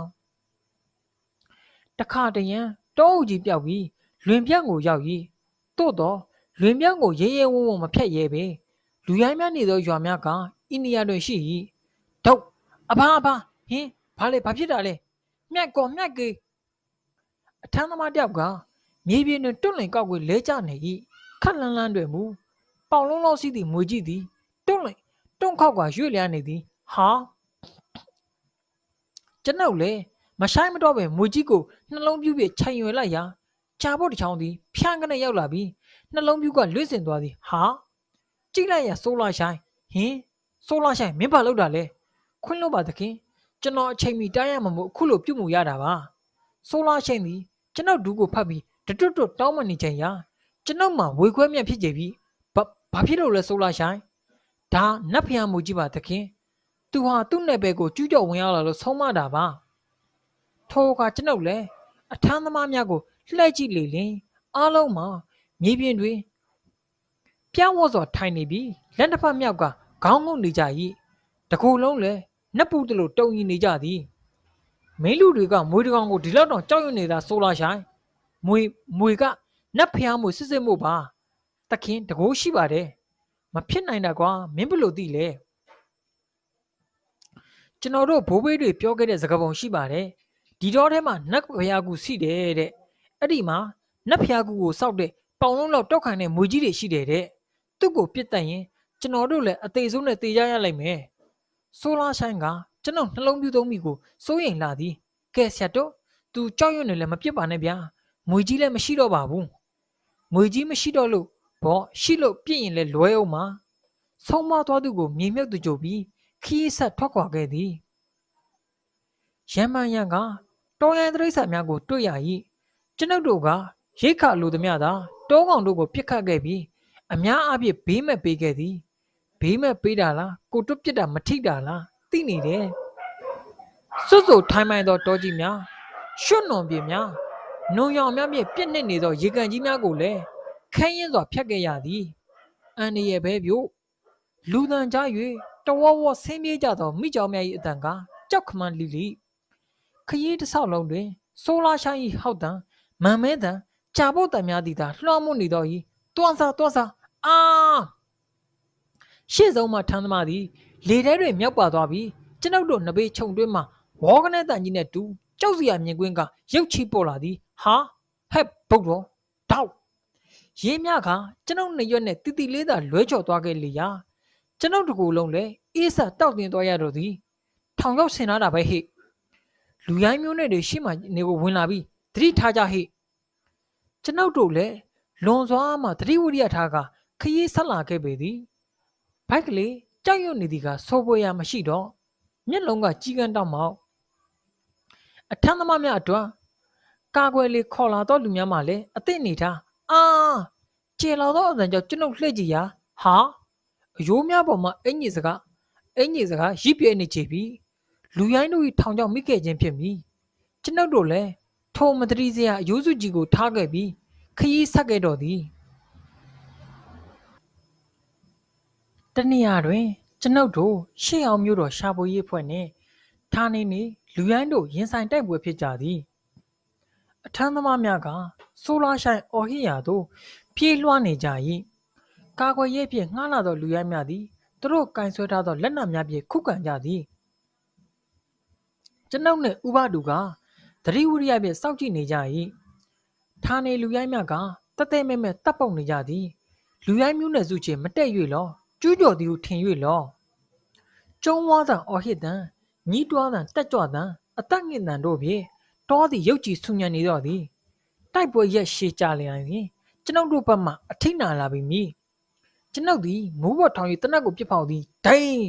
တခါတရံတောအုပ်ကြီးပြောက်ပြီးလွင်ပြန့်ကိုရောက်၏သို့တော့လွင်ပြန့်ကိုရဲရဲဝံ့ဝံ့မဖြတ်ရဲပေလူရိုင်းများနေသောရွာများကအိန္ဒိယတွင်ရှိ၏ဒုတ်အဖာအဖာဟင်းဘာလဲဘာဖြစ်တာလဲမြတ်ကောမြတ်ကေအထမ်းသမားတယောက်ကမြေပြင်တွင်တွန့်လင်ကောက်ကိုလဲကျနေ၏ ခက်လန်းလန်းတွင်မူပေါင်လုံးလုံးစီးသည်မွေကြည့်သည်တွန့်လင်တွန့်ခောက်ကရွေ့လျားနေသည်ဟာကျွန်ုပ်လေမဆိုင်မတော့ပဲမွေကြီးကိုနှလုံးပြူးပြချိန်ရွယ်လိုက်ရာချာဖို့တစ်ချောင်းသည်ဖြန်းကနေရောက်လာပြီးနှလုံးပြူးကလွင့်စင်သွားသည်ဟာကြည့်လိုက်ရဆိုလာဆိုင်ဟင်းဆိုလာဆိုင်မင်းဘာလုပ်တာလဲခွင်းလို့ပါသခင်ကျွန်တော်အချိန်မီတိုင်းရမှာမို့အခုလိုပြုတ်မှုရတာပါဆိုလာဆိုင်သည်ကျွန်ုပ်ဒူးကိုဖတ်ပြီးတတွတ်တွတ်တောင်းမနေချိန်ရာ ကျွန်ုပ်မှဝေခွဲမြတ်ဖြစ်ကြပြီဘာဘာဖြစ်လို့လဲဆိုလာဆိုင်ဒါနတ်ဖျားမှုကြီးပါသခင်သူဟာသူ့နယ်ပယ်ကိုကျူးကျော်ဝင်ရောက်လာလို့ဆုံးမတာပါထိုကကျွန်ုပ်လည်းအထမ်းသမားများကိုလှည့်ကြည့်လေလင်အားလုံးမှာမြေပြင်တွင်ပြဝတ်စွာထိုင်နေပြီးလက်တစ်ဖက်မြောက်ကခေါင်းငုံနေကြ၏တကူလုံးလည်းနှက်ပူတလို့တုံရင်နေကြသည်မင်းလူတွေကမွေးတကောင်ကိုဒီလောက်တော့ကြောက်ရွံ့နေတာဆိုလာဆိုင်မွေမွေက နတ်ဖျားမွေစစ်စစ်မို့ပါတခင်တကိုးရှိပါတယ်မဖြစ်နိုင်တာကွာမင်းဘလို့သိလဲကျွန်တော်တို့ဘိုးဘေးတွေပြောခဲ့တဲ့စကားပုံရှိပါတယ်ဒီတော့ထဲမှာနတ်ဖျားကူရှိတယ်တဲ့အဲ့ဒီမှာနတ်ဖျားကူကိုစောက်တဲ့ပေါင်လုံးလောက်တောက်ခံတဲ့မွေကြီးတွေရှိတယ်တဲ့သူ့ကိုပြစ်တတ်ရင်ကျွန်တော်တို့လည်းအသေးဆုံးနဲ့တေကြရလိုက်မယ်ဆိုလာဆိုင်ကကျွန်တော်နှလုံးပြူသုံးမိကိုစိုးရိမ်လာသည်ကဲဆရာတို့သူကြောက်ရွံ့နေလည်းမပြစ်ပါနဲ့ဗျာမွေကြီးလည်းမရှိတော့ပါဘူး မွေကြီးမရှိတော့လို့ဘောရှိလို့ပြစ်ရင်လည်းလွဲအောင်မှာဆုံးမသွားသူကိုမြေမြုပ်သူကြိုပြီးခီးဆက်ထွက်ခွာခဲ့သည်ရမ်းမန်ရန်ကတောရန်တရိษံများကိုတွေ့ရ၏ကျွန်ုပ်တို့ကရိတ်ခါလိုသည်များသာတောကောင်တို့ကိုပြစ်ခတ်ခဲ့ပြီးအများအပြည့်ဘေးမဲ့ပေးခဲ့သည်ဘေးမဲ့ပေးတာလားကိုတွတ်ပြစ်တာမထိတာလားသိနေတယ်စွတ်စွတ်ထိုင်းမိုင်းသောတောကြီးများရွှွနွန်ပြင်းများ နုံရောင်များဖြင့်ပြစ်နှစ်နေသောရေကန်ကြီးများကိုလည်းခင်းရင်စွာဖြတ်ခဲ့ရသည်အန်ဒီရဲ့ဘဲပြို့လူတန်ကြား၍တဝဝဆင်းပြေးကြသောမိကြောင်များ၏အတန်ကကြောက်ခမန်းလီလီခရီးတစ်ဆောက်လုံးတွင် ဆိုလာရှိုင်း၏ဟောက်တံမန်မဲတံကြာဖို့တံများသည်သာလွှမ်းမိုးနေသောဤတွန်းစားတွန်းစားအာရှေ့ဆုံးမှထမ်းသမားသည်လေထဲတွင်မြောက်ပါသွားပြီးကျွန်ုပ်တို့နဘေးခြုံတွင်းမှဝေါကနေတန်ကြီးနဲ့တူကြောက်စရာမြင်ကွင်းကရုတ်ချီပေါ်လာသည် ဟာဟက်ဘုတ်တော်တောက်ရေးမြကကျွန်ုပ်နှစ်ရွက်နဲ့တီတီလေးသာလွဲချော်သွားခဲ့လေရာကျွန်ုပ်တကူလုံးလည်းအေးစာတောက်တင်သွားရတော့သည်ထောင်ရောက်ဆင်လာတာပဲဟိလူရိုင်းမျိုးနဲ့တွေရှေ့မှာနေကိုဝင်လာပြီးသတိထားကြဟိကျွန်ုပ်တို့လည်းလွန်စွာမှသတိဝိရိယထားကခရီးဆက်လာခဲ့ပေသည်ဘိုက်ကလေးကြောက်ရွံ့နေသည်ကစိုးပွေရမရှိတော့မျက်လုံးကကြီးကန်းတောက်မောက်အထမ်းသမားများအတွက် ကာကွယ်လေခေါ်လာတော့လူများမှလည်းအသိနေထားအာကျေလာတော့အတန်ကြောင့်ကျွန်ုပ်လှည့်ကြည့်ရာဟာအယိုးများပေါ်မှာအင်ကြီးစကားအင်ကြီးစကားရိပြဲနေချေပြီလူရိုင်းတို့၏ထောင်ကြောင့်မိခဲ့ခြင်းဖြစ်မည်ကျွန်ုပ်တို့လည်းထိုမတတိစရာအယိုးစုကြီးကိုထားခဲ့ပြီးခရီးဆက်ခဲ့တော့သည်တနည်းအားဖြင့်ကျွန်ုပ်တို့ရှေ့အောင်မျိုးတော်ရှာဖွေရေးဖွဲ့နှင့်ဌာနေနေလူရိုင်းတို့ရင်ဆိုင်တိုက်ပွဲဖြစ်ကြသည် အထမ်းသမားများကဆိုလာဆိုင်အော်ဟီယာသို့ပြေးလွှားနေကြ၏ကာကွယ်ရေးဖြင့်ငှားလာသောလူရိုင်းများသည်သူတို့ကင်ဆွဲထားသောလက်နက်များဖြင့်ခုခံကြသည်ကျွန်ုပ်နှင့်ဥပဒူကသတိဝိရိယဖြင့်စောင့်ကြည့်နေကြ၏ဌာနေလူရိုင်းများကတသက်မဲ့မဲ့တပ်ပုတ်နေကြသည်လူရိုင်းမျိုးနွယ်စုချင်းမတက်၍လောကျူးကျော်သည်ဟုထင်၍လောကျုံးဝါသံအော်ဟစ်တံညီးတွားသံတက်ကြွသံအသက်ငင်တံတို့ဖြင့် တောသည်ရုတ်ကြည်ဆူညံနေတော့သည်တိုက်ပွဲရက်ရှည်ကြလျင်ကျွန်ုပ်တို့ဘက်မှအထိနာလာပြီမည်ကျွန်ုပ်သည်မိုးပေါ်ထောင်၍တနက်ကိုပြစ်ဖောက်သည်ဒိန်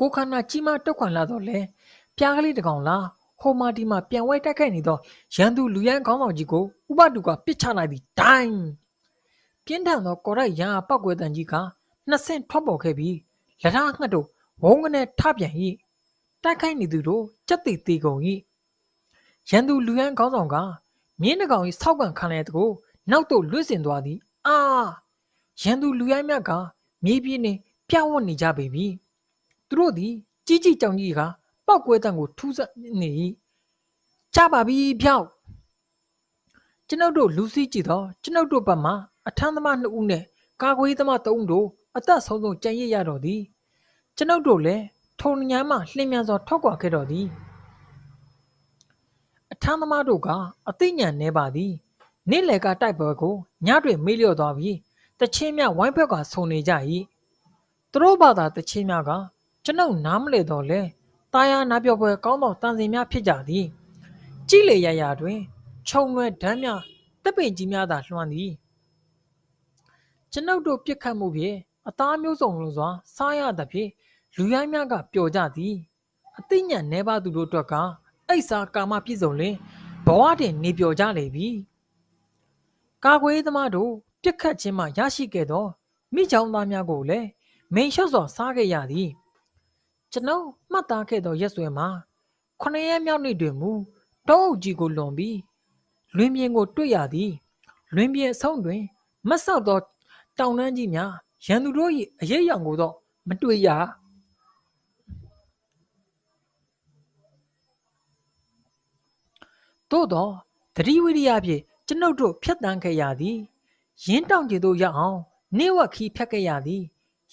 ကိုခန္ဓာကြီးမားတုတ်ခွန်လာတော့လေပြားကလေးတကောင်လားဟိုမာဒီမှာပြန်ဝဲတက်ခဲ့နေသောရန်သူလူရန်ခေါင်းဆောင်ကြီးကိုဥပတုကပစ်ချလိုက်သည်ဒိုင်းပြင်းထန်သောကော်ရိုက်ရန်ပောက်ကွဲတန်ကြီးကနှစ်ဆင့်ထွက်ပေါ်ခဲ့ပြီးလက်ထားငှက်တို့ဝုန်းကနေထပြန်၏ တိုက်ခိုက်နေသူတို့ကြက်တီတီကုန်၏ရန်သူလူရန်ခေါင်းဆောင်ကမြင်းတကောင်၏ဆောက်ကန်ခံရတဲ့ကိုနောက်သို့လွတ်စင်သွားသည်အာရန်သူလူရိုင်းမြတ်ကမြေပြင်းနှင့်ပြဝတ်နေကြပေပြီသူတို့သည်ကြီးကြီးကြောင်ကြီးကပောက်ကွဲတံကိုထူးဆနေ၏ကြပါပြီဖြောက်ကျွန်ုပ်တို့လူစီးကြည့်တော့ကျွန်ုပ်တို့ဘက်မှအထမ်းသမားနှစ်ဦးနဲ့ကာကွယ်သမားသုံးဦးတို့အသက်ဆုံးဆုံးကြံရစ်ရတော့သည်ကျွန်ုပ်တို့လည်း ထုံညမ်းမှလှင်မြန်စွာထွက်ခွာခဲ့တော်သည်အထမ်းသမားတို့ကအသိဉာဏ်နှဲပါသည်နေ့လယ်ကတိုက်ပွဲကိုညတွင်မေးလျော့သွားပြီးတချင်းများဝိုင်းဘက်ကဆုံနေကြ၏သူတို့ဘာသာတချင်းများကကျွန်ုပ်နားမလဲတော့လဲတာယာနာပြောပွဲကောင်းသောတန်စင်များဖြစ်ကြသည်ကြည်လေရရတွင် ခြုံလွယ်ဓာတ်များတပ်ပင်ကြီးများသာလွှမ်းသည်ကျွန်ုပ်တို့ပြစ်ခတ်မှုဖြင့်အသားမျိုးစုံလုံးစွာစားရသဖြင့် လူရိုင်းများကပျော်ကြသည်အသိဉာဏ်နှဲပါသူတို့အတွက်ကအိတ်စာကာမပြည့်စုံလင်ဘဝတည်နေပျော်ကြလေပြီကာကွယ်သမားတို့ပြစ်ခတ်ခြင်းမှရရှိခဲ့သောမိချောင်းသားများကိုလည်းမိန်လျှော့စွာစားခဲ့ရသည်ကျွန်ုပ်မှတ်သားခဲ့သောရက်စွဲမှာခொနရက်မြောက်နေ့တွင်မူတောအုပ်ကြီးကိုလွန်ပြီးလွင်ပြင်ကိုတွေ့ရသည်လွင်ပြင်အဆုံးတွင်မတ်ဆောက်သောတောင်တန်းကြီးများရန်သူတို့၏အရေးရောင်ကိုတော့မတွေ့ရ သို့တော့တတိဝိရိယဖြင့်ကျွန်ုပ်တို့ဖြတ်တန်းခဲ့ရသည်ရင်းတောင်ကျသို့ရောက်အောင်နေဝက်ခီးဖြတ်ခဲ့ရသည်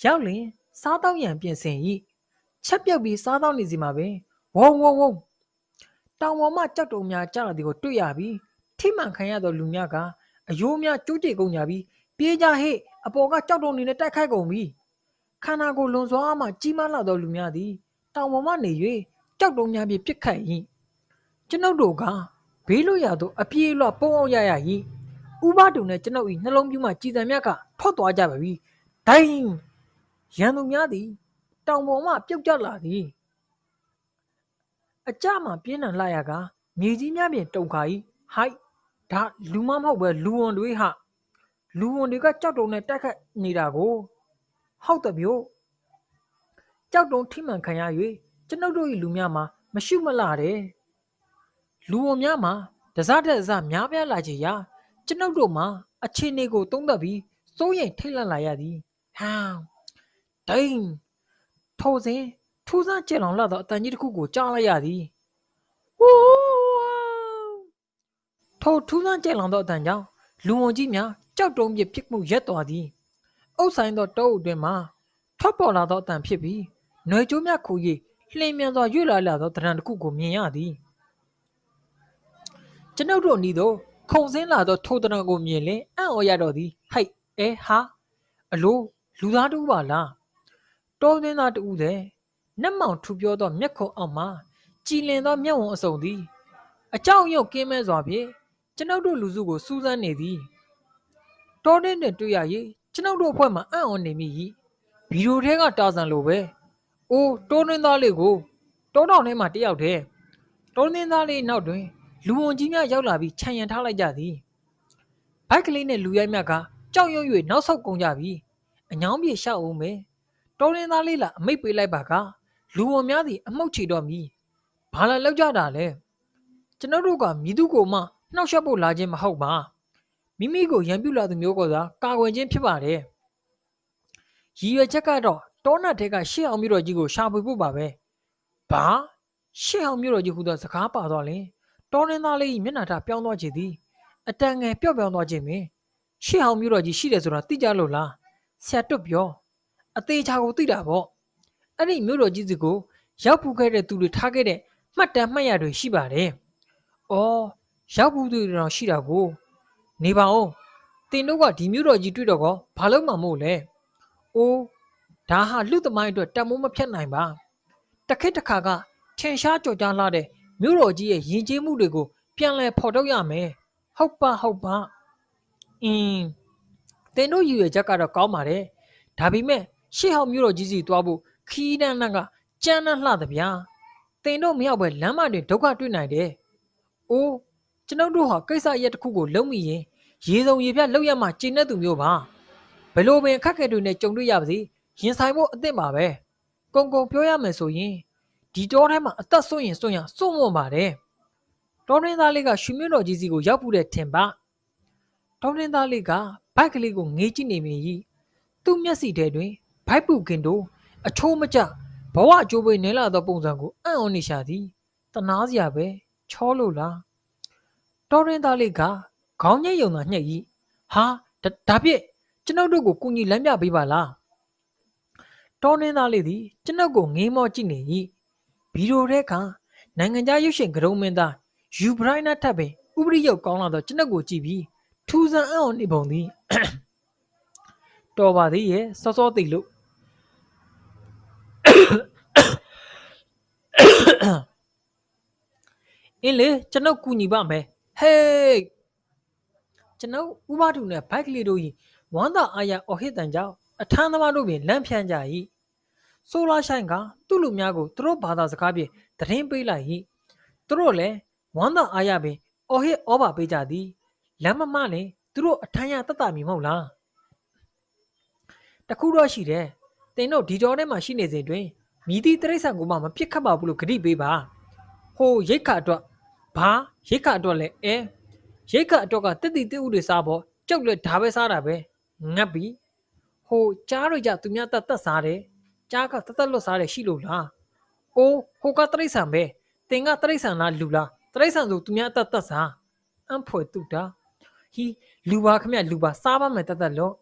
ရောက်လင် စားတော့ရန်ပြင်ဆင်၏ချက်ပြုတ်ပြီးစားတော့နေစီမှာပင်ဝုံဝုံဝုံတောင်ပေါ်မှကြောက်တုံများကြားလာသည်ကိုတွေ့ရပြီးထိမှန်ခံရသောလူများကအယိုးများကျိုးတေကုန်ကြပြီးပြေးကြဟဲ့အပေါ်ကကြောက်တုံနေနဲ့တိုက်ခိုက်ကုန်ပြီခန္ဓာကိုယ်လွန်စွာမှကြီးမားလာသောလူများသည် တောင်ပေါ်မှနေ၍ကြောက်တုံများဖြင့်ပြစ်ခတ်၏ကျွန်ုပ်တို့က ဘေးလွတ်ရာသို့အပြေးလွှပုံအောင်ရရ၏ဥပဒုံနဲ့ကျွန်ုပ်၏နှလုံးပြူးမှကြည်စံမြတ်ကထွက်သွားကြပါပြီဒိုင်းရန်သူများသည်တောင်ပေါ်မှပြုတ်ကျလာသည်အကြမှပြင်းထန်လာရကမြေကြီးများပြင်တုန်ခါ၏ဟိုက်ဒါလူမမဟုတ်ပဲလူဝန်တွေဟာလူဝန်တွေကကြောက်တုံနဲ့တိုက်ခတ်နေတာကိုဟုတ်တယ်မျိုးကြောက်တုံထိမှန်ခံရ၍ကျွန်ုပ်တို့၏လူများမှာမရှုမလာတဲ့ လူဝန်များမှာတစားတက်စားများပြားလာချေရာကျွန်ုပ်တို့မှာအခြေအနေကိုသုံးသပ်ပြီးစိုးရိမ်ထိတ်လန့်လာရသည်ဟမ်ဒိန်ထိုစဉ်ထူးဆန်းကြင်လောင်လာသောအတန်ကြီးတစ်ခုကိုကြားလိုက်ရသည်ဝူထိုထူးဆန်းကြင်လောင်သောအတန်ကြောင့်လူဝန်ကြီးများကြောက်တုံးပြဖြစ်မှုရက်သွားသည်အုပ်ဆိုင်သောတောအုပ်တွင်မှထွက်ပေါ်လာသောအတန်ဖြစ်ပြီးຫນွေကျိုးများခူ၍လှင်မြန်စွာရွေ့လာလာသောတရံတစ်ခုကိုမြင်ရသည် ကျွန်ုပ်တို့အနီးသို့ခုံစင်းလာသောထိုတရံကိုမြင်လင်အံ့ဩရတော့သည်ဟိုက်အဲဟာအလိုလူသားတူပါလားတောသွင်းသားတူတဲ့နတ်မောင်ထူပြောသောမျက်ခုံအောက်မှကြည်လင်သောမျက်ဝန်းအစုံသည်အကြောက်ရွံ့ကင်းမဲ့စွာဖြင့်ကျွန်ုပ်တို့လူစုကိုစူးစမ်းနေသည်တောထဲနှင့်တွေ့ရ၍ကျွန်ုပ်တို့အဖွဲ့မှအံ့ဩနေမိ၏ဗီဒီယိုထဲကတာဇန်လိုပဲအိုးတိုးနှင်းသားလေးကိုတောတောင်ထဲမှာတယောက်တည်းတောနှင်းသားလေးနောက်တွင် လူဝန်ကြီးများရောက်လာပြီးခြံရံထားလိုက်ကြသည်ဘိုက်ကလေးနဲ့လူရိုက်မြတ်ကကြောက်ရွံ့၍နောက်ဆုတ်ကုန်ကြပြီအညောင်းပြေရှောက်အောင်ပဲတောနှင်းသားလေးလာအမိတ်ပေးလိုက်ပါကလူဝန်များသည်အမှုတ်ချီတော့မီဘာလာလောက်ကြတာလဲကျွန်တော်တို့ကမြည်သူကိုမှနှောက်ယှက်ဖို့လာခြင်းမဟုတ်ပါမိမိကိုရံပြူလာသူမျိုးကသာကာကွယ်ခြင်းဖြစ်ပါတယ်ရည်ရွယ်ချက်ကတော့တောနတ်တဲကရှေ့အောင်မြို့တော်ကြီးကိုရှာဖွေဖို့ပါပဲဘာရှေ့အောင်မြို့တော်ကြီးဟူသောစကားပါတော့လင် တောရင်းသားလေးမျက်နှာထားပြောင်းသွားခြင်းသည်အတန်ငယ်ပျော့ပြောင်းသွားခြင်းပင်ရှေ့အောင်မြို့တော်ကြီးရှိတယ်ဆိုတာသိကြလို့လားဆရာတွတ်ပြောအသေးချာကိုသိတာပေါ့အဲ့ဒီမြို့တော်ကြီးစီကိုရောက်ဖူးခဲ့တဲ့သူတွေထားခဲ့တဲ့မှတ်တမ်းမှတ်ရတွေရှိပါတယ်။အော်ရောက်ဖူးသူတွေတော့ရှိတာကိုနေပါဦးတင်တို့ကဒီမြို့တော်ကြီးတွေ့တော့ကောဘာလို့မှမို့လဲ။အိုးဒါဟာလူသမိုင်းအတွက်တမိုးမဖြတ်နိုင်ပါ။တခက်တခါကထင်ရှားကြော်ကြားလာတဲ့ မြို့တော်ကြီးရဲ့ယဉ်ကျေးမှုတွေကိုပြန်လည်ဖော်ထုတ်ရမယ်။ဟုတ်ပါဟုတ်ပါ။အင်းတင်တို့ရည်ရွယ်ချက်ကတော့ကောင်းပါတယ်။ဒါပေမဲ့ရှေ့ဟောက်မြို့တော်ကြီးစီသွားဖို့ခီးတန်းတန်းကကြမ်းတမ်းလှသဗျာတင်တို့မရောက်ပဲလမ်းမတွင်ဒုက္ခတွေ့နိုင်တယ်အိုးကျွန်ုပ်တို့ဟာကိစ္စရက်တစ်ခုကိုလုံးမိရင်ရေစုံရေပြတ်လောက်ရမှကျင်းတဲ့သူမျိုးပါဘလို့ပင်ခက်ခဲတွေနဲ့ကြုံတွေ့ရပါစေရင်ဆိုင်ဖို့အသင့်ပါပဲကုံကုံပြောရမယ်ဆိုရင် ဒီတောထဲမှာအသက်ဆုံးရင်ဆုံးရစွန့်မွန်ပါတယ်တောရင်းသားလေးကရွှေမြို့တော်ကြီးစီကိုရောက်ပူတဲ့ထင်ပါတောရင်းသားလေးကဘိုက်ကလေးကိုငေးကြည့်နေမိသူ့မျက်စိထဲတွင်ဘိုက်ပူခင်တို့အချိုးမကျဘဝအကျိုးပေးနေလာသောပုံစံကိုအံ့ဩနေရှာသည်တနာစရာပဲချောလို့လားတော်ရင်သားလေးကခေါင်းညိတ်ယုံသာညှက်ဤဟာဒါဒါဖြင့်ကျွန်ုပ်တို့ကိုကုညီလမ်းပြပေးပါလားတော်ရင်သားလေးသည်ကျွန်ုပ်ကိုငေးမောကြည့်နေ၏ ဗီဒီယိုထဲကနိုင်ငံခြားရုပ်ရှင်ကရုံးမင်းသားယူဘရိုင်းနာထပ်ပင်ဥပရိယုတ်ကောင်းလာသောကျွန်ုပ်ကိုကြည့်ပြီးထူးဆန်းအံ့ဩနေပုံသည်တော်ပါသေးရဲ့စောစောသိလို့အင်းလေကျွန်ုပ်ကူညီပါမယ်ဟေးကျွန်ုပ်ဥပဒုနဲ့ဘိုက်ကလေးတို့၏ဝမ်းသာအားရအော်ဟစ်တန်ကြောင့်အထမ်းသမားတို့ပင်လမ်းဖြန်းကြ၏ ဆိုလာဆိုင်ကသူ့လူများကိုသူတို့ဘာသာစကားဖြင့်သတင်းပေးလိုက်၏သူတို့လည်းဝမ်းသာအားရပင်အော်ဟစ်ဩဘာပေးကြသည်လမ်းမမလည်းသူတို့အထမ်းရတတ်တာမီမဟုတ်လားတခုတော့ရှိတယ်တင်တို့ဒီကြောထဲမှာရှိနေစဉ်တွင်မြည်သည့်တရိษံကိုမှမပြစ်ခတ်ပါဘူးလို့ဂရိပေးပါဟိုရိတ်ခါအတွက်ဘာရိတ်ခါအတွက်လဲအဲရိတ်ခါအတွက်ကတက်တီတက်ဥတွေစားဖို့ကြောက်လက်ဒါပဲစားတာပဲငတ်ပြီဟိုကြားရကြသူများတက်တက်စားတယ် ကြားကတက်တက်လွတ်စားတယ်ရှိလို့လားအိုးဟိုကတရိษံပဲတင်ကတရိษံလားလူလားတရိษံဆိုသူများတက်တက်စားအံဖွယ်တူတာဟီလူပါခမလူပါစားပါမယ်တက်တက်လို့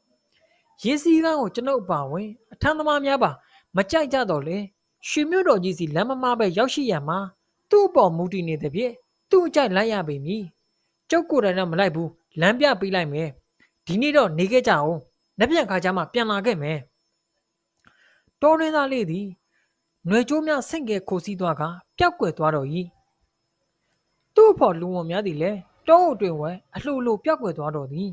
ရေးစည်းကန်းကိုကျွန်ုပ်အပါဝင်အထမ်းသမားများပါမကြိုက်ကြတော့လေရွှေမြို့တော်ကြီးစီလမ်းမမပဲရောက်ရှိရမှာသူ့အပေါ်မူတည်နေတဲ့ဖြင့်သူ့အကြိုက်လိုက်ရပေမည်ကျုပ်ကိုယ်တိုင်တော့မလိုက်ဘူးလမ်းပြပေးလိုက်မယ်ဒီနေ့တော့နေခဲ့ကြအောင်နှစ်ပြန်ခါကြမှာပြန်လာခဲ့မယ် တော်ရင်းသားလေးသည်ຫນွေကျိုးများဆင့်ကဲခိုးစီးသွားကပျောက်ကွယ်သွားတော့၏သူ့အဖို့လူဝန်များသည်လည်းတောအုပ်တွင်ဝဲအလှလိုပျောက်ကွယ်သွားတော့သည်